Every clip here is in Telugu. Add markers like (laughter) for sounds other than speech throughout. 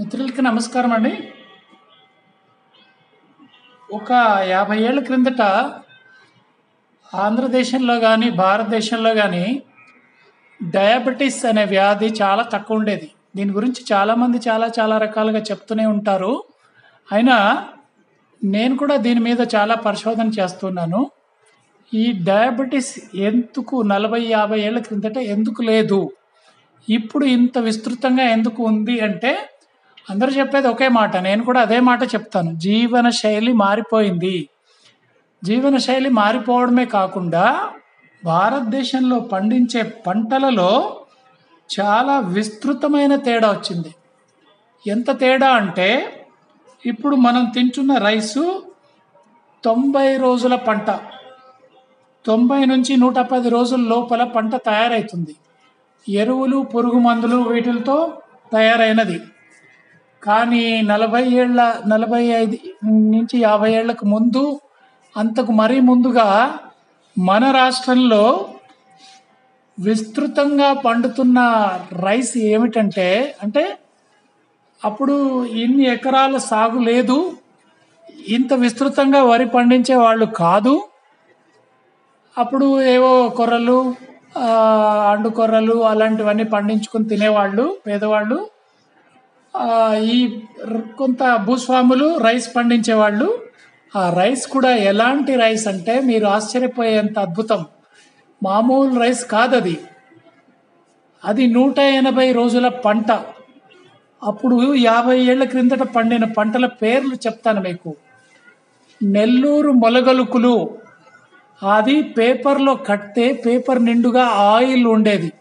మిత్రులకి నమస్కారం అండి. ఒక యాభై ఏళ్ళ క్రిందట ఆంధ్రదేశంలో కానీ భారతదేశంలో కానీ డయాబెటీస్ అనే వ్యాధి చాలా తక్కువ ఉండేది. దీని గురించి చాలామంది చాలా చాలా రకాలుగా చెప్తూనే ఉంటారు. అయినా నేను కూడా దీని మీద చాలా పరిశోధన చేస్తున్నాను. ఈ డయాబెటీస్ ఎందుకు నలభై యాభై ఏళ్ళ క్రిందట ఎందుకు లేదు? ఇప్పుడు ఇంత విస్తృతంగా ఎందుకు ఉంది అంటే అందరూ చెప్పేది ఒకే మాట నేను కూడా అదే మాట చెప్తాను. జీవన శైలి మారిపోయింది. జీవన శైలి మారిపోవడమే కాకుండా భారతదేశంలో పండించే పంటలలో చాలా విస్తృతమైన తేడా వచ్చింది. ఎంత తేడా అంటే ఇప్పుడు మనం తింటున్న రైసు తొంభై రోజుల పంట. తొంభై నుంచి నూట పది రోజుల లోపల పంట తయారవుతుంది ఎరువులు పురుగు మందులు వీటితో తయారైనది. కానీ నలభై ఏళ్ళ నలభై ఐదు నుంచి యాభై ఏళ్ళకు ముందు అంతకు మరీ ముందుగా మన రాష్ట్రంలో విస్తృతంగా పండుతున్న రైస్ ఏమిటంటే అంటే అప్పుడు ఇన్ని ఎకరాల సాగు లేదు ఇంత విస్తృతంగా వరి పండించే వాళ్ళు కాదు. అప్పుడు ఏవో కొర్రలు అండు కొర్రలు అలాంటివన్నీ పండించుకొని తినేవాళ్ళు పేదవాళ్ళు. ఈ కొంత భూస్వాములు రైస్ పండించేవాళ్ళు. ఆ రైస్ కూడా ఎలాంటి రైస్ అంటే మీరు ఆశ్చర్యపోయేంత అద్భుతం. మామూలు రైస్ కాదది. అది నూట ఎనభై రోజుల పంట. అప్పుడు యాభై ఏళ్ళ క్రిందట పండిన పంటల పేర్లు చెప్తాను మీకు. నెల్లూరు మొలగలుకులు. అది పేపర్లో కట్టే పేపర్ నిండుగా ఆయిల్ ఉండేది.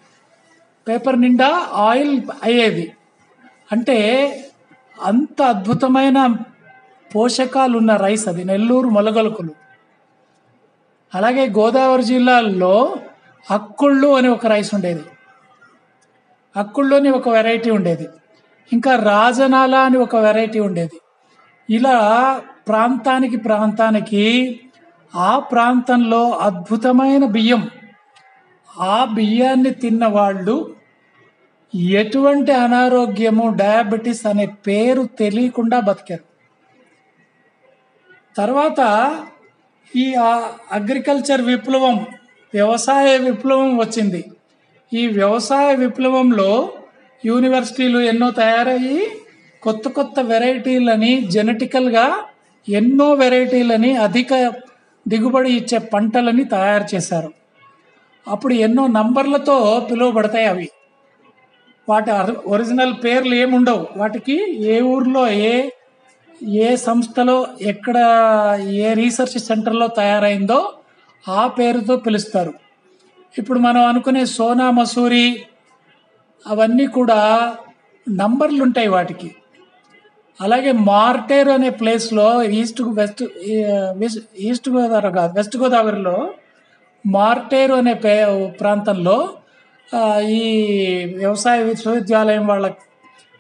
పేపర్ నిండా ఆయిల్ అయ్యేది. అంటే అంత అద్భుతమైన పోషకాలు ఉన్న రైస్ అది నెల్లూరు మొలగలుకులు. అలాగే గోదావరి జిల్లాలో అక్కుళ్ళు అని ఒక రైస్ ఉండేది. అక్కుళ్ళోని ఒక వెరైటీ ఉండేది. ఇంకా రాజనాల అని ఒక వెరైటీ ఉండేది. ఇలా ప్రాంతానికి ప్రాంతానికి ఆ ప్రాంతంలో అద్భుతమైన బియ్యం ఆ బియ్యాన్ని తిన్న వాళ్ళు ఎటువంటి అనారోగ్యము డయాబెటీస్ అనే పేరు తెలియకుండా బతికారు. తర్వాత ఈ అగ్రికల్చర్ విప్లవం వ్యవసాయ విప్లవం వచ్చింది. ఈ వ్యవసాయ విప్లవంలో యూనివర్సిటీలు ఎన్నో తయారయ్యి కొత్త కొత్త వెరైటీలని జెనెటికల్గా ఎన్నో వెరైటీలని అధిక దిగుబడి ఇచ్చే పంటలని తయారు చేశారు. అప్పుడు ఎన్నో నంబర్లతో పిలువబడతాయి అవి. వాటి ఒరిజినల్ పేర్లు ఏముండవు. వాటికి ఏ ఊర్లో ఏ ఏ సంస్థలో ఎక్కడ ఏ రీసెర్చ్ సెంటర్లో తయారైందో ఆ పేరుతో పిలుస్తారు. ఇప్పుడు మనం అనుకునే సోనా మసూరి అవన్నీ కూడా నంబర్లు ఉంటాయి వాటికి. అలాగే మార్టేర్ అనే ప్లేస్లో east west west- east Godavari కాదు వెస్ట్ గోదావరిలో మార్టేరు అనే పే ప్రాంతంలో ఈ వ్యవసాయ విశ్వవిద్యాలయం వాళ్ళ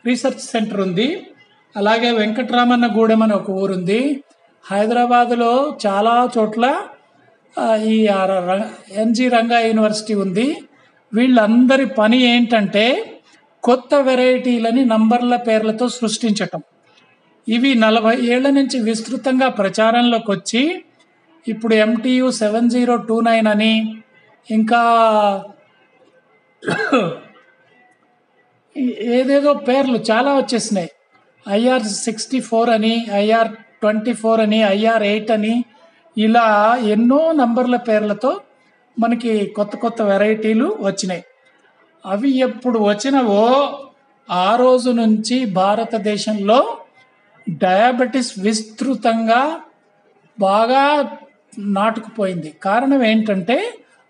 రీసెర్చ్ సెంటర్ ఉంది. అలాగే వెంకటరామన్న గూడెం అని ఒక ఊరుంది హైదరాబాదులో చాలా చోట్ల ఈ ఎన్జి రంగా యూనివర్సిటీ ఉంది. వీళ్ళందరి పని ఏంటంటే కొత్త వెరైటీలని నంబర్ల పేర్లతో సృష్టించటం. ఇవి నలభై ఏళ్ళ నుంచి విస్తృతంగా ప్రచారంలోకి వచ్చి ఇప్పుడు MTU seven zero two nine అని ఇంకా (coughs) ఏదేదో పేర్లు చాలా వచ్చేసినాయి. ఐఆర్ సిక్స్టీ ఫోర్ అని ఐఆర్ ట్వంటీ ఫోర్ అని ఐఆర్ ఎయిట్ అని ఇలా ఎన్నో నంబర్ల పేర్లతో మనకి కొత్త కొత్త వెరైటీలు వచ్చినాయి. అవి ఎప్పుడు వచ్చినవో ఆ రోజు నుంచి భారతదేశంలో డయాబెటీస్ విస్తృతంగా బాగా నాటుకుపోయింది. కారణం ఏంటంటే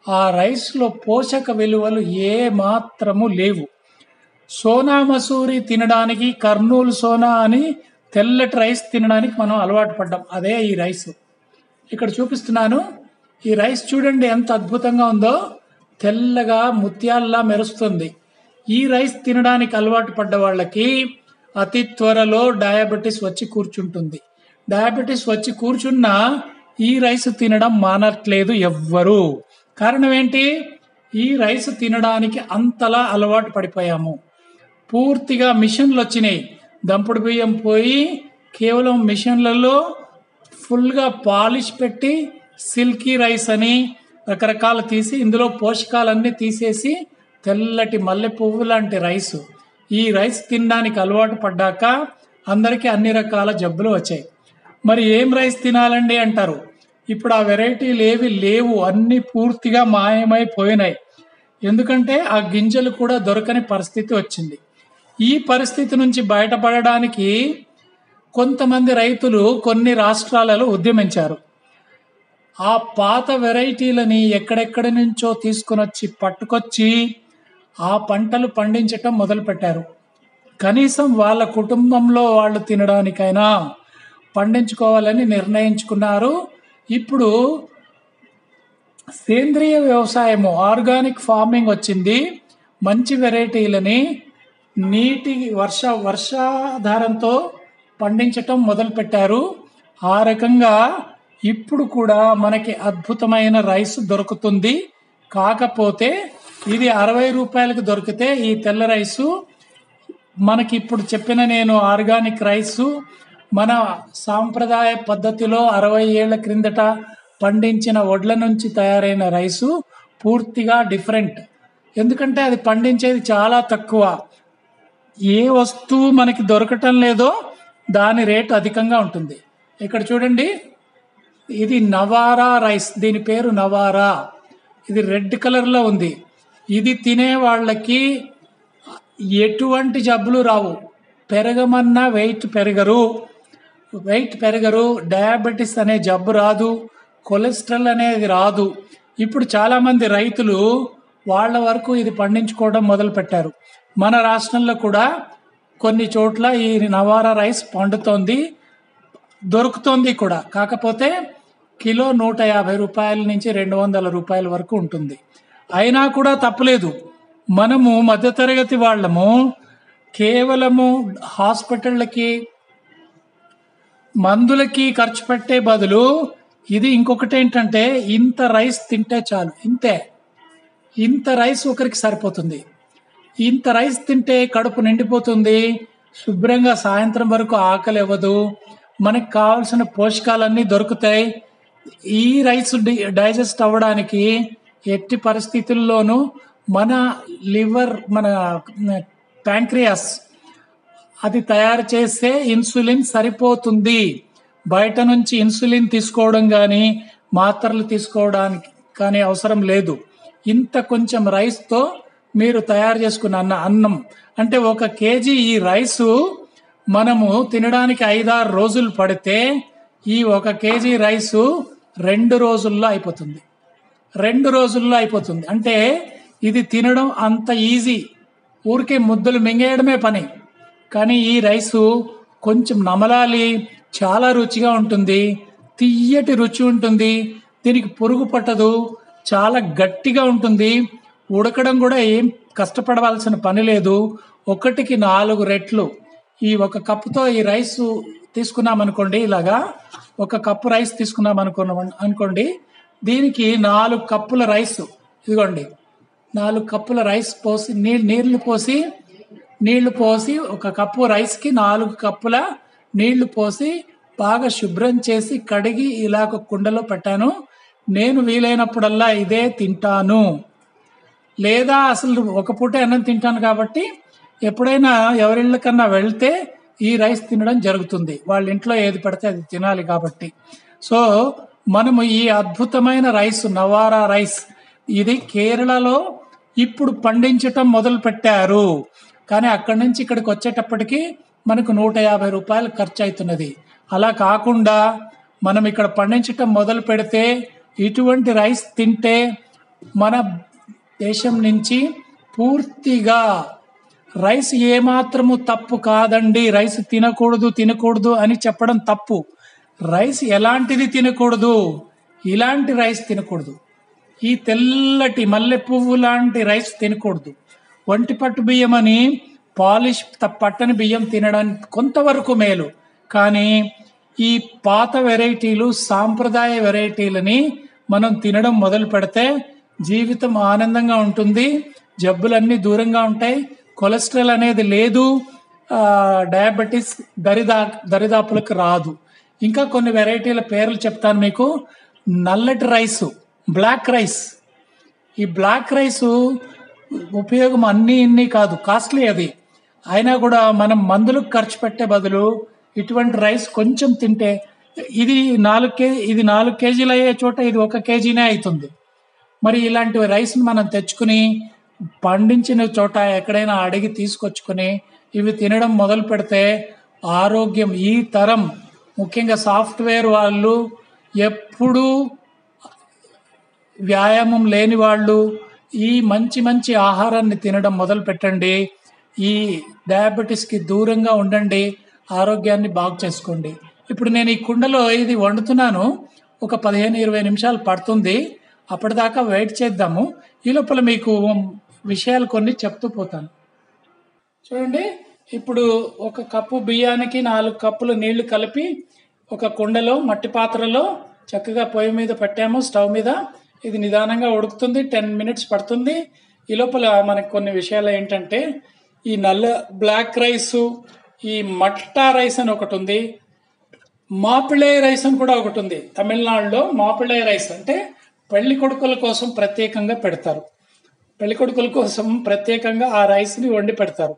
ఆ రైస్లో పోషక విలువలు ఏ మాత్రము లేవు. సోనా మసూరి తినడానికి కర్నూలు సోనా అని తెల్లటి రైస్ తినడానికి మనం అలవాటు పడ్డాం. అదే ఈ రైస్. ఇక్కడ చూపిస్తున్నాను. ఈ రైస్ చూడండి ఎంత అద్భుతంగా ఉందో. తెల్లగా ముత్యాల్లా మెరుస్తుంది. ఈ రైస్ తినడానికి అలవాటు పడ్డ వాళ్ళకి అతి త్వరలో డయాబెటీస్ వచ్చి కూర్చుంటుంది. డయాబెటీస్ వచ్చి కూర్చున్నా ఈ రైస్ తినడం మానట్లేదు ఎవ్వరు. కారణం ఏంటి ఈ రైస్ తినడానికి అంతలా అలవాటు పడిపోయాము. పూర్తిగా మిషన్లు వచ్చినాయి. దంపుడు బియ్యం పోయి కేవలం మిషన్లలో ఫుల్గా పాలిష్ పెట్టి సిల్కీ రైస్ అని రకరకాలు తీసి ఇందులో పోషకాలన్నీ తీసేసి తెల్లటి మల్లె పువ్వు లాంటి రైస్. ఈ రైస్ తినడానికి అలవాటు పడ్డాక అందరికీ అన్ని రకాల జబ్బులు వచ్చాయి. మరి ఏం రైస్ తినాలండి అంటారు? ఇప్పుడు ఆ వెరైటీలు ఏవి లేవు అన్నీ పూర్తిగా మాయమైపోయినాయి. ఎందుకంటే ఆ గింజలు కూడా దొరకని పరిస్థితి వచ్చింది. ఈ పరిస్థితి నుంచి బయటపడడానికి కొంతమంది రైతులు కొన్ని రాష్ట్రాలలో ఉద్యమించారు. ఆ పాత వెరైటీలని ఎక్కడెక్కడి నుంచో తీసుకొని వచ్చి పట్టుకొచ్చి ఆ పంటలు పండించటం మొదలుపెట్టారు. కనీసం వాళ్ళ కుటుంబంలో వాళ్ళు తినడానికైనా పండించుకోవాలని నిర్ణయించుకున్నారు. ఇప్పుడు సేంద్రియ వ్యవసాయము ఆర్గానిక్ ఫార్మింగ్ వచ్చింది. మంచి వెరైటీలని నీటి వర్ష వర్షాధారంతో పండించటం మొదలుపెట్టారు. ఆ రకంగా ఇప్పుడు కూడా మనకి అద్భుతమైన రైస్ దొరుకుతుంది. కాకపోతే ఇది అరవై రూపాయలకు దొరికితే ఈ తెల్ల రైసు మనకి ఇప్పుడు చెప్పిన నేను ఆర్గానిక్ రైసు మన సాంప్రదాయ పద్ధతిలో అరవై ఏళ్ళ క్రిందట పండించిన వడ్ల నుంచి తయారైన రైసు పూర్తిగా డిఫరెంట్. ఎందుకంటే అది పండించేది చాలా తక్కువ. ఏ వస్తువు మనకి దొరకటం లేదో దాని రేటు అధికంగా ఉంటుంది. ఇక్కడ చూడండి. ఇది నవారా రైస్. దీని పేరు నవారా. ఇది రెడ్ కలర్లో ఉంది. ఇది తినే వాళ్ళకి ఎటువంటి జబ్బులు రావు. పెరగమన్నా వెయిట్ పెరగరు. వెయిట్ పెరగరు డయాబెటీస్ అనే జబ్బు రాదు కొలెస్ట్రాల్ అనేది రాదు. ఇప్పుడు చాలామంది రైతులు వాళ్ళ వరకు ఇది పండించుకోవడం మొదలుపెట్టారు. మన రాష్ట్రంలో కూడా కొన్ని చోట్ల ఈ నవారా రైస్ పండుతోంది దొరుకుతోంది కూడా. కాకపోతే కిలో నూట యాభై రూపాయల నుంచి రెండు వందల రూపాయల వరకు ఉంటుంది. అయినా కూడా తప్పలేదు. మనము మధ్యతరగతి వాళ్ళము కేవలము హాస్పిటళ్ళకి మందులకి ఖర్చు పెట్టే బదులు ఇది ఇంకొకటి ఏంటంటే ఇంత రైస్ తింటే చాలు ఇంతే. ఇంత రైస్ ఒకరికి సరిపోతుంది. ఇంత రైస్ తింటే కడుపు నిండిపోతుంది శుభ్రంగా సాయంత్రం వరకు ఆకలి ఇవ్వదు మనకు కావాల్సిన పోషకాలన్నీ దొరుకుతాయి. ఈ రైస్ డి- డైజెస్ట్ అవ్వడానికి ఎట్టి పరిస్థితుల్లోనూ మన లివర్ మన ప్యాంక్రియాస్ అది తయారు చేస్తే ఇన్సులిన్ సరిపోతుంది. బయట నుంచి ఇన్సులిన్ తీసుకోవడం కానీ మాత్రలు తీసుకోవడానికి కానీ అవసరం లేదు. ఇంత కొంచెం రైస్తో మీరు తయారు చేసుకున్న అన్న అన్నం. అంటే ఒక కేజీ ఈ రైసు మనము తినడానికి ఐదారు రోజులు పడితే ఈ ఒక కేజీ రైసు రెండు రోజుల్లో అయిపోతుంది. రెండు రోజుల్లో అయిపోతుంది. అంటే ఇది తినడం అంత ఈజీ. ఊరికే ముద్దలు మింగేయడమే పని. కానీ ఈ రైసు కొంచెం నమలాలి చాలా రుచిగా ఉంటుంది తియ్యటి రుచి ఉంటుంది దీనికి పురుగు పట్టదు చాలా గట్టిగా ఉంటుంది. ఉడకడం కూడా ఏం కష్టపడవలసిన పని లేదు. ఒకటికి నాలుగు రెట్లు. ఈ ఒక కప్పుతో ఈ రైస్ తీసుకున్నామనుకోండి ఇలాగా ఒక కప్పు రైస్ తీసుకున్నాం అనుకున్నాం అనుకోండి దీనికి నాలుగు కప్పుల రైస్. ఇదిగోండి నాలుగు కప్పుల రైస్ పోసి నీళ్ళు నీళ్ళు పోసి నీళ్ళు పోసి ఒక కప్పు రైస్కి నాలుగు కప్పుల నీళ్ళు పోసి బాగా శుభ్రం చేసి కడిగి ఇలా ఒక కుండలో పెట్టాను. నేను వీలైనప్పుడల్లా ఇదే తింటాను. లేదా అసలు ఒక పూట అన్నం తింటాను కాబట్టి ఎప్పుడైనా ఎవరిళ్ళకన్నా వెళ్తే ఈ రైస్ తినడం జరుగుతుంది. వాళ్ళ ఇంట్లో ఏది పడితే అది తినాలి కాబట్టి. సో మనము ఈ అద్భుతమైన రైస్ నవారా రైస్ ఇది కేరళలో ఇప్పుడు పండించటం మొదలు పెట్టారు కానీ అక్కడి నుంచి ఇక్కడికి వచ్చేటప్పటికి మనకు నూట యాభై రూపాయలు ఖర్చు అవుతున్నది అలా కాకుండా మనం ఇక్కడ పండించటం మొదలు పెడితే ఇటువంటి రైస్ తింటే మన దేశం నుంచి పూర్తిగా రైస్ ఏమాత్రము తప్పు కాదండి. రైస్ తినకూడదు తినకూడదు అని చెప్పడం తప్పు. రైస్ ఎలాంటిది తినకూడదు? ఇలాంటి రైస్ తినకూడదు. ఈ తెల్లటి మల్లె పువ్వు లాంటి రైస్ తినకూడదు. ఒంటి పట్టు బియ్యం అని పాలిష్ పట్టని బియ్యం తినడానికి కొంతవరకు మేలు. కానీ ఈ పాత వెరైటీలు సాంప్రదాయ వెరైటీలని మనం తినడం మొదలు పెడితే జీవితం ఆనందంగా ఉంటుంది జబ్బులన్నీ దూరంగా ఉంటాయి కొలెస్ట్రాల్ అనేది లేదు డయాబెటీస్ దరిదా దరిదాపులకు రాదు. ఇంకా కొన్ని వెరైటీల పేర్లు చెప్తాను మీకు. నల్లటి రైస్ బ్లాక్ రైస్. ఈ బ్లాక్ రైస్ ఉపయోగం అన్నీ ఇన్ని కాదు. కాస్ట్లీ అది. అయినా కూడా మనం మందులకు ఖర్చు పెట్టే బదులు ఇటువంటి రైస్ కొంచెం తింటే ఇది నాలుగు కేజీ ఇది నాలుగు కేజీలు అయ్యే చోట ఇది ఒక కేజీనే అవుతుంది మరి ఇలాంటి రైస్ని మనం తెచ్చుకుని పండించిన చోట ఎక్కడైనా అడిగి తీసుకొచ్చుకొని ఇవి తినడం మొదలు పెడితే ఆరోగ్యం ఈ తరం. ముఖ్యంగా సాఫ్ట్వేర్ వాళ్ళు ఎప్పుడూ వ్యాయామం లేని వాళ్ళు ఈ మంచి మంచి ఆహారాన్ని తినడం మొదలు పెట్టండి. ఈ డయాబెటీస్కి దూరంగా ఉండండి. ఆరోగ్యాన్ని బాగు చేసుకోండి. ఇప్పుడు నేను ఈ కుండలో ఇది వండుతున్నాను. ఒక పదిహేను ఇరవై నిమిషాలు పడుతుంది. అప్పటిదాకా వెయిట్ చేద్దాము. ఈ లోపల మీకు విషయాలు కొన్ని చెప్తూ పోతాను. చూడండి. ఇప్పుడు ఒక కప్పు బియ్యానికి నాలుగు కప్పులు నీళ్ళు కలిపి ఒక కుండలో మట్టి పాత్రలో చక్కగా పొయ్యి మీద పెట్టాము స్టవ్ మీద. ఇది నిదానంగా ఉడుకుతుంది టెన్ మినిట్స్ పడుతుంది. ఈ లోపల మనకు కొన్ని విషయాలు ఏంటంటే ఈ నల్ల బ్లాక్ రైస్ ఈ మట్టా రైస్ అని ఒకటి ఉంది. మాపిళే రైస్ అని కూడా ఒకటి ఉంది. తమిళనాడులో మాపిళే రైస్ అంటే పెళ్ళి కొడుకుల కోసం ప్రత్యేకంగా పెడతారు. పెళ్ళి కొడుకుల కోసం ప్రత్యేకంగా ఆ రైస్ని వండి పెడతారు.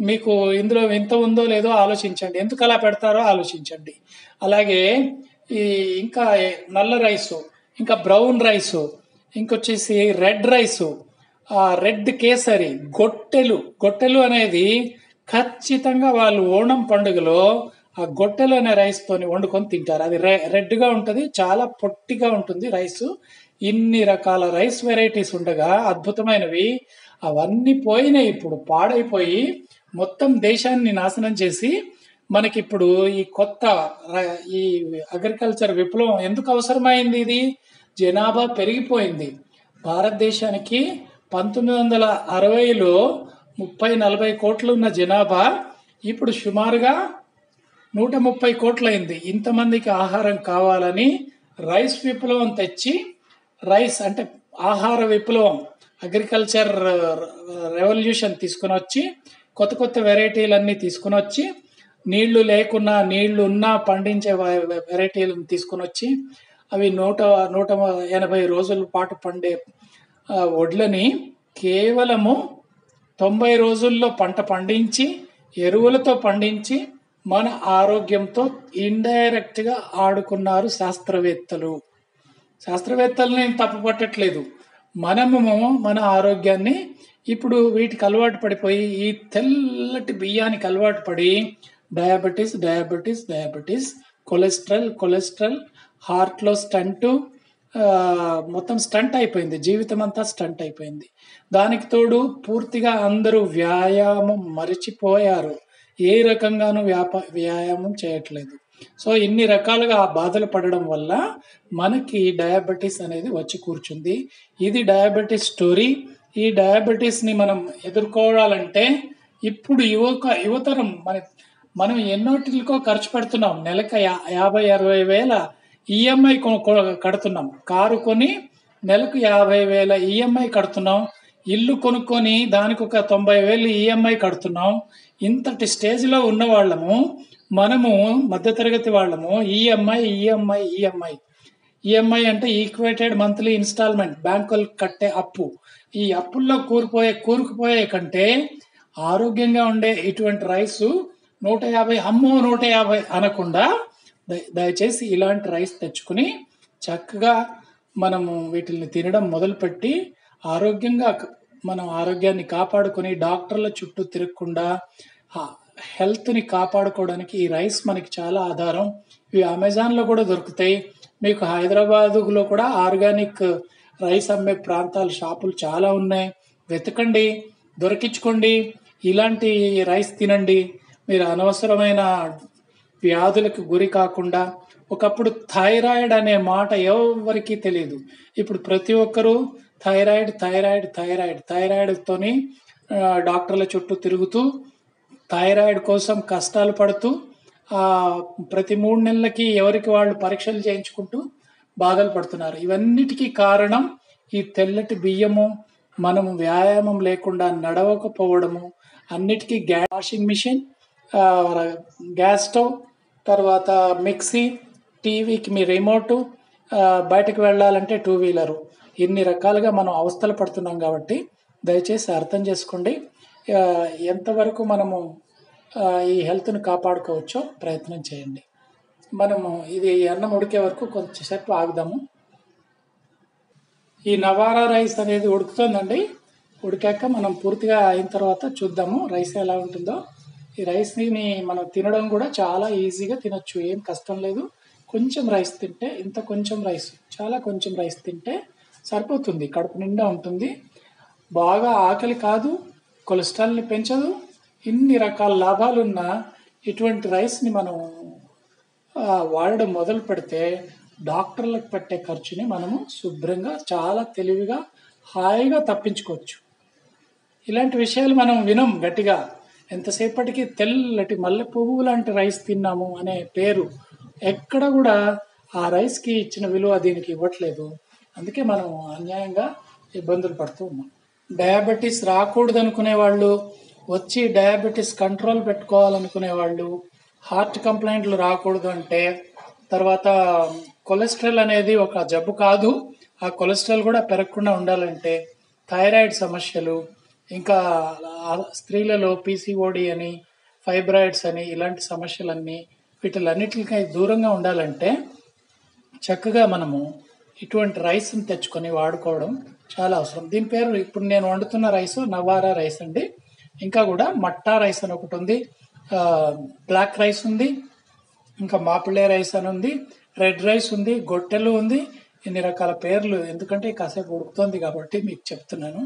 మీకు ఇందులో ఎంత ఉందో లేదో ఆలోచించండి. ఎందుకు అలా పెడతారో ఆలోచించండి. అలాగే ఈ ఇంకా నల్ల రైసు ఇంకా బ్రౌన్ రైస్ ఇంకొచ్చేసి రెడ్ రైస్ ఆ రెడ్ కేసరి గొట్టెలు. గొట్టెలు అనేది ఖచ్చితంగా వాళ్ళు ఓణం పండుగలో ఆ గొట్టెలు అనే రైస్ తోని వండుకొని తింటారు. అది రె రెడ్గా ఉంటుంది చాలా పొట్టిగా ఉంటుంది రైస్. ఇన్ని రకాల రైస్ వెరైటీస్ ఉండగా అద్భుతమైనవి. అవన్నీ పోయినాయి ఇప్పుడు పాడైపోయి మొత్తం దేశాన్ని నాశనం చేసి మనకిప్పుడు ఈ కొత్త ఈ అగ్రికల్చర్ విప్లవం ఎందుకు అవసరమైంది ఇది? జనాభా పెరిగిపోయింది. భారతదేశానికి పంతొమ్మిది వందల అరవైలో ముప్పై నలభై కోట్లు ఉన్న జనాభా ఇప్పుడు సుమారుగా నూట ముప్పై కోట్లయింది. ఇంతమందికి ఆహారం కావాలని రైస్ విప్లవం తెచ్చి రైస్ అంటే ఆహార విప్లవం అగ్రికల్చర్ రెవల్యూషన్ తీసుకుని వచ్చి కొత్త కొత్త వెరైటీలన్నీ తీసుకుని వచ్చి నీళ్ళు లేకున్నా నీళ్ళు ఉన్నా పండించే వెరైటీలను తీసుకుని వచ్చి అవి నూట నూట ఎనభై రోజుల పాటు పండే వడ్లని కేవలము తొంభై రోజుల్లో పంట పండించి ఎరువులతో పండించి మన ఆరోగ్యంతో ఇండైరెక్ట్గా ఆడుకున్నారు శాస్త్రవేత్తలు. శాస్త్రవేత్తలు తప్పు పట్టట్లేదు. మనము మన ఆరోగ్యాన్ని ఇప్పుడు వీటికి అలవాటు పడిపోయి ఈ తెల్లటి బియ్యానికి అలవాటు పడి diabetes diabetes diabetes cholesterol cholesterol హార్ట్లో స్టంట్ మొత్తం స్టంట్ అయిపోయింది. జీవితం అంతా స్టంట్ అయిపోయింది. దానికి తోడు పూర్తిగా అందరూ వ్యాయామం మరిచిపోయారు. ఏ రకంగానూ వ్యాప వ్యాయామం చేయట్లేదు. సో ఇన్ని రకాలుగా ఆ బాధలు పడడం వల్ల మనకి డయాబెటీస్ అనేది వచ్చి కూర్చుంది. ఇది డయాబెటీస్ స్టోరీ. ఈ డయాబెటీస్ని మనం ఎదుర్కోవాలంటే ఇప్పుడు యువక యువతరం మన మనం ఎన్నోటికో ఖర్చు పెడుతున్నాం. నెలకు యా- యాభై అరవై వేల ఈఎంఐ కడుతున్నాం. కారు కొని నెలకు యాభై వేల ఈఎంఐ కడుతున్నాం. ఇల్లు కొనుక్కొని దానికి ఒక తొంభై వేలు ఈఎంఐ కడుతున్నాం. ఇంతటి స్టేజ్లో ఉన్న వాళ్ళము మనము మధ్యతరగతి వాళ్ళము ఈఎంఐ ఈఎంఐ ఈఎంఐ ఈఎంఐ అంటే ఈక్వేటెడ్ మంత్లీ ఇన్స్టాల్మెంట్ బ్యాంకులు కట్టే అప్పు. ఈ అప్పుల్లో కూరుపోయే కూరుకుపోయే కంటే ఆరోగ్యంగా ఉండే ఇటువంటి రైసు నూట యాభై అమ్మో నూట యాభై అనకుండా దయచేసి ఇలాంటి రైస్ తెచ్చుకుని చక్కగా మనము వీటిని తినడం మొదలుపెట్టి ఆరోగ్యంగా మనం ఆరోగ్యాన్ని కాపాడుకొని డాక్టర్ల చుట్టూ తిరగకుండా హెల్త్ని కాపాడుకోవడానికి ఈ రైస్ మనకి చాలా ఆధారం. ఇవి అమెజాన్లో కూడా దొరుకుతాయి. మీకు హైదరాబాదులో కూడా ఆర్గానిక్ రైస్ అమ్మే ప్రాంతాలు షాపులు చాలా ఉన్నాయి. వెతకండి దొరికించుకోండి. ఇలాంటి రైస్ తినండి. మీరు అనవసరమైన వ్యాధులకు గురి కాకుండా ఒకప్పుడు థైరాయిడ్ అనే మాట ఎవరికి తెలియదు ఇప్పుడు ప్రతి ఒక్కరూ థైరాయిడ్ థైరాయిడ్ థైరాయిడ్ థైరాయిడ్తోని డాక్టర్ల చుట్టూ తిరుగుతూ థైరాయిడ్ కోసం కష్టాలు పడుతూ ప్రతి మూడు నెలలకి ఎవరికి వాళ్ళు పరీక్షలు చేయించుకుంటూ బాధలు పడుతున్నారు. ఇవన్నిటికీ కారణం ఈ తెల్లటి బియ్యము మనము వ్యాయామం లేకుండా నడవకపోవడము. అన్నిటికీ gas washing machine gas stove తర్వాత మిక్సీ టీవీకి మీ రిమోటు బయటకు వెళ్ళాలంటే టూ వీలరు ఇన్ని రకాలుగా మనం అవస్థలు పడుతున్నాం కాబట్టి దయచేసి అర్థం చేసుకోండి. ఎంతవరకు మనము ఈ హెల్త్ను కాపాడుకోవచ్చో ప్రయత్నం చేయండి. మనము ఇది అన్నం ఉడికే వరకు కొంచెంసేపు ఆగుదాము. ఈ నవారా రైస్ అనేది ఉడుకుతుందండి. ఉడికాక మనం పూర్తిగా అయిన తర్వాత చూద్దాము రైస్ ఎలా ఉంటుందో. ఈ రైస్ని మనం తినడం కూడా చాలా ఈజీగా తినొచ్చు. ఏం కష్టం లేదు. కొంచెం రైస్ తింటే ఇంత కొంచెం రైస్ చాలా కొంచెం రైస్ తింటే సరిపోతుంది. కడుపు నిండా ఉంటుంది. బాగా ఆకలి కాదు కొలెస్ట్రాల్ని పెంచదు. ఇన్ని రకాల లాభాలున్న ఇటువంటి రైస్ని మనం వాడడం మొదలు పెడితే డాక్టర్లకు పెట్టే ఖర్చుని మనము శుభ్రంగా చాలా తెలివిగా హాయిగా తప్పించుకోవచ్చు. ఇలాంటి విషయాలు మనం వినం గట్టిగా. ఎంతసేపటికి తెల్లటి మల్లె పువ్వు లాంటి రైస్ తిన్నాము అనే పేరు ఎక్కడ కూడా ఆ రైస్కి ఇచ్చిన విలువ దీనికి ఇవ్వట్లేదు. అందుకే మనం అన్యాయంగా ఇబ్బందులు పడుతూ ఉన్నాం. డయాబెటీస్ రాకూడదు అనుకునే వాళ్ళు వచ్చి డయాబెటీస్ కంట్రోల్ పెట్టుకోవాలనుకునే వాళ్ళు హార్ట్ కంప్లైంట్లు రాకూడదు అంటే తర్వాత కొలెస్ట్రాల్ అనేది ఒక జబ్బు కాదు. ఆ కొలెస్ట్రాల్ కూడా పెరగకుండా ఉండాలంటే థైరాయిడ్ సమస్యలు ఇంకా స్త్రీలలో పీసీఓడి అని ఫైబ్రాయిడ్స్ అని ఇలాంటి సమస్యలన్నీ వీటిలన్నిటికీ దూరంగా ఉండాలంటే చక్కగా మనము ఇటువంటి రైస్ని తెచ్చుకొని వాడుకోవడం చాలా అవసరం. దీని పేరు ఇప్పుడు నేను వండుతున్న రైస్ నవారా రైస్ అండి. ఇంకా కూడా మట్టా రైస్ అని ఒకటి ఉంది. బ్లాక్ రైస్ ఉంది. ఇంకా మాపిళ్ళే రైస్ అని ఉంది. రెడ్ రైస్ ఉంది. గొట్టెలు ఉంది. ఇన్ని రకాల పేర్లు. ఎందుకంటే కాసేపు ఉడుకుతోంది కాబట్టి మీకు చెప్తున్నాను.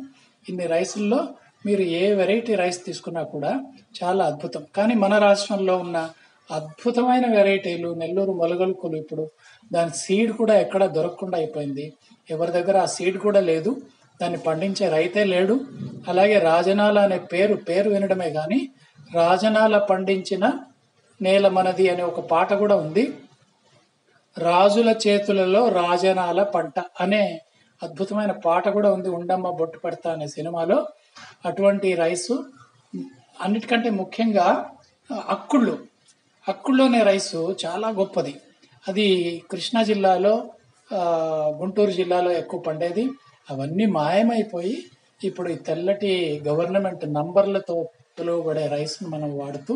ఇన్ని రైసుల్లో మీరు ఏ వెరైటీ రైస్ తీసుకున్నా కూడా చాలా అద్భుతం. కానీ మన రాష్ట్రంలో ఉన్న అద్భుతమైన వెరైటీలు నెల్లూరు మొలగలుకులు ఇప్పుడు దాని సీడ్ కూడా ఎక్కడ దొరకకుండా అయిపోయింది. ఎవరి దగ్గర ఆ సీడ్ కూడా లేదు. దాన్ని పండించే రైతే లేడు. అలాగే రాజనాల అనే పేరు పేరు వినడమే కానీ రాజనాల పండించిన నేల మనది అనే ఒక పాట కూడా ఉంది. రాజుల చేతులలో రాజనాల పంట అనే అద్భుతమైన పాట కూడా ఉంది ఉండమ్మ బొట్టు పెడతా అనే సినిమాలో. అటువంటి రైసు అన్నిటికంటే ముఖ్యంగా అక్కుళ్ళు. అక్కుళ్ళునే రైసు చాలా గొప్పది. అది కృష్ణా జిల్లాలో గుంటూరు జిల్లాలో ఎక్కువ పండేది. అవన్నీ మాయమైపోయి ఇప్పుడు ఈ తెల్లటి గవర్నమెంట్ నంబర్లతో పిలువబడే రైస్ను మనం వాడుతూ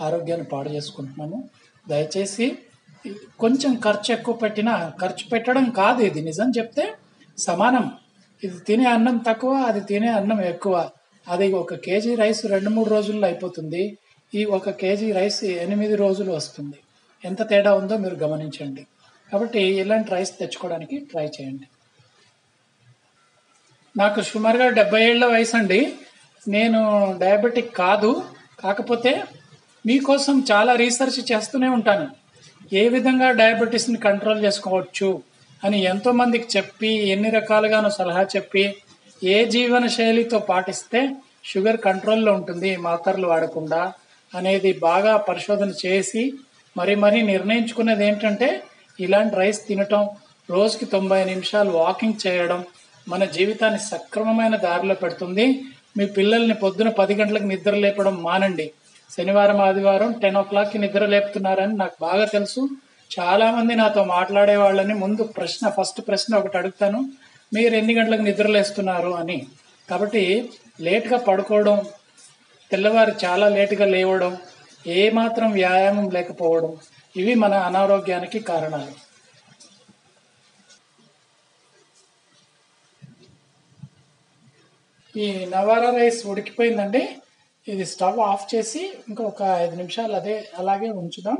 ఆరోగ్యాన్ని పాడు చేసుకుంటున్నాము. దయచేసి కొంచెం ఖర్చు ఎక్కువ పెట్టినా ఖర్చు పెట్టడం కాదు ఇది నిజం చెప్తే సమానం. ఇది తినే అన్నం తక్కువ అది తినే అన్నం ఎక్కువ. అది ఒక కేజీ రైస్ రెండు మూడు రోజుల్లో అయిపోతుంది. ఈ ఒక కేజీ రైస్ ఎనిమిది రోజులు వస్తుంది. ఎంత తేడా ఉందో మీరు గమనించండి. కాబట్టి ఇలాంటి రైస్ తెచ్చుకోవడానికి ట్రై చేయండి. నాకు సుమారుగా డెబ్బై ఏళ్ళ వయసు అండి నేను డయాబెటిక్ కాదు. కాకపోతే మీకోసం చాలా రీసెర్చ్ చేస్తూనే ఉంటాను. ఏ విధంగా డయాబెటీస్ని కంట్రోల్ చేసుకోవచ్చు? అని ఎంతో మందికి చెప్పి ఎన్ని రకాలుగానో సలహా చెప్పి ఏ జీవన శైలితో పాటిస్తే షుగర్ కంట్రోల్లో ఉంటుంది మాత్రలు వాడకుండా అనేది బాగా పరిశోధన చేసి మరి మరీ నిర్ణయించుకున్నది ఏంటంటే ఇలాంటి రైస్ తినటం రోజుకి తొంభై నిమిషాలు వాకింగ్ చేయడం మన జీవితాన్ని సక్రమమైన దారిలో పెడుతుంది. మీ పిల్లల్ని పొద్దున పది గంటలకు నిద్ర లేపడం మానండి. శనివారం ఆదివారం టెన్ ఓ క్లాక్కి నిద్ర లేపుతున్నారని నాకు బాగా తెలుసు. చాలా మంది నాతో మాట్లాడే వాళ్ళని ముందు ప్రశ్న ఫస్ట్ ప్రశ్న ఒకటి అడుగుతాను. మీరు ఎన్ని గంటలకు నిద్రలేస్తున్నారు అని. కాబట్టి లేట్గా పడుకోవడం తెల్లవారు చాలా లేటుగా లేవడం ఏమాత్రం వ్యాయామం లేకపోవడం ఇవి మన అనారోగ్యానికి కారణాలు. ఈ నవారా రైస్ ఉడికిపోయిందండి. ఇది స్టవ్ ఆఫ్ చేసి ఇంకా ఒక ఐదు నిమిషాలు అదే అలాగే ఉంచుదాం.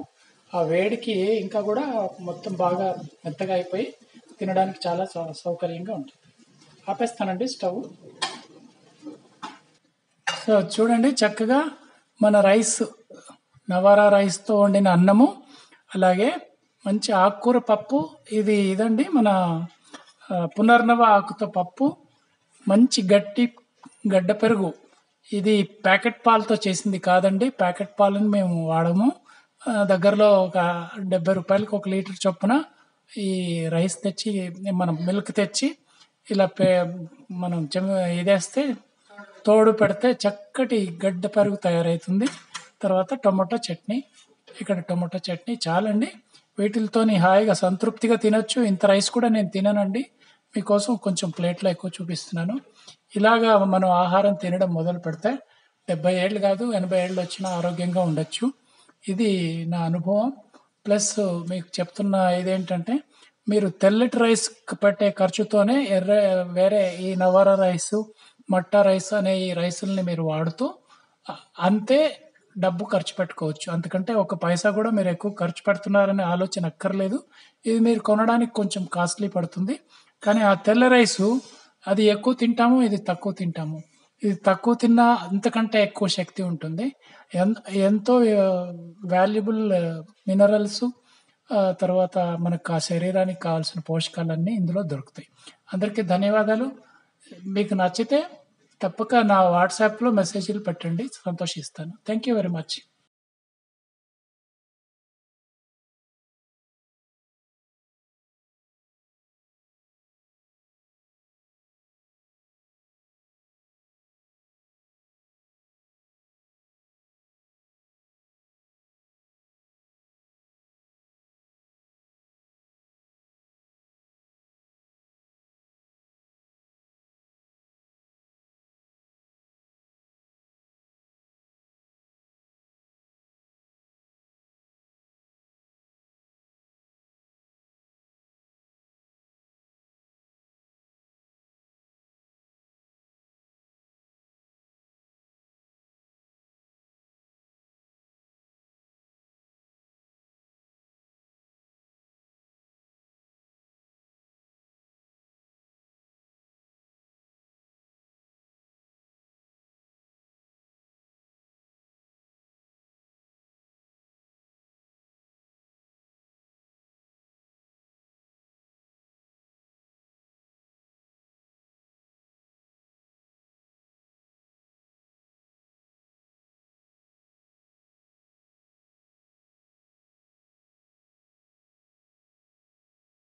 ఆ వేడికి ఇంకా కూడా మొత్తం బాగా మెత్తగా అయిపోయి తినడానికి చాలా సౌ- సౌకర్యంగా ఉంటుంది. ఆపేస్తానండి స్టవ్. సో చూడండి చక్కగా మన రైస్ నవారా రైస్తో వండిన అన్నము అలాగే మంచి ఆకుకూర పప్పు ఇది ఇదండి మన పునర్నవ ఆకుతో పప్పు మంచి గట్టి గడ్డ పెరుగు. ఇది ప్యాకెట్ పాలతో చేసింది కాదండి ప్యాకెట్ పాలను మేము వాడము. దగ్గరలో ఒక డెబ్బై రూపాయలకి ఒక లీటర్ చొప్పున ఈ రైస్ తెచ్చి మనం మిల్క్ తెచ్చి ఇలా పే మనం చెమ ఇదేస్తే తోడు పెడితే చక్కటి గడ్డ పెరుగు తయారవుతుంది తర్వాత టొమాటో చట్నీ ఇక్కడ టొమాటో చట్నీ చాలండి. వీటితోని హాయిగా సంతృప్తిగా తినొచ్చు. ఇంత రైస్ కూడా నేను తిననండి. మీకోసం కొంచెం ప్లేట్లో ఎక్కువ చూపిస్తున్నాను. ఇలాగా మనం ఆహారం తినడం మొదలు పెడితే డెబ్బై ఏళ్ళు కాదు ఎనభై ఏళ్ళు వచ్చినా ఆరోగ్యంగా ఉండొచ్చు. ఇది నా అనుభవం. ప్లస్ మీకు చెప్తున్న ఇదేంటంటే మీరు తెల్లటి రైస్ పెట్టే ఖర్చుతోనే ఎర్ర వేరే ఈ నవర రైస్ మట్టా రైస్ అనే ఈ రైసుల్ని మీరు వాడుతూ అంతే డబ్బు ఖర్చు పెట్టుకోవచ్చు. అందుకంటే ఒక పైసా కూడా మీరు ఎక్కువ ఖర్చు పెడుతున్నారనే ఆలోచన అక్కర్లేదు. ఇది మీరు కొనడానికి కొంచెం కాస్ట్లీ పడుతుంది. కానీ ఆ తెల్ల రైసు అది ఎక్కువ తింటాము ఇది తక్కువ తింటాము. ఇది తక్కువ తిన్నా అంతకంటే ఎక్కువ శక్తి ఉంటుంది. ఎన్- ఎంతో వాల్యుబుల్ మినరల్స్ తర్వాత మనకు ఆ శరీరానికి కావాల్సిన పోషకాలన్నీ ఇందులో దొరుకుతాయి. అందరికీ ధన్యవాదాలు. మీకు నచ్చితే తప్పక నా వాట్సాప్లో మెసేజ్లు పెట్టండి. సంతోషిస్తాను. Thank you very much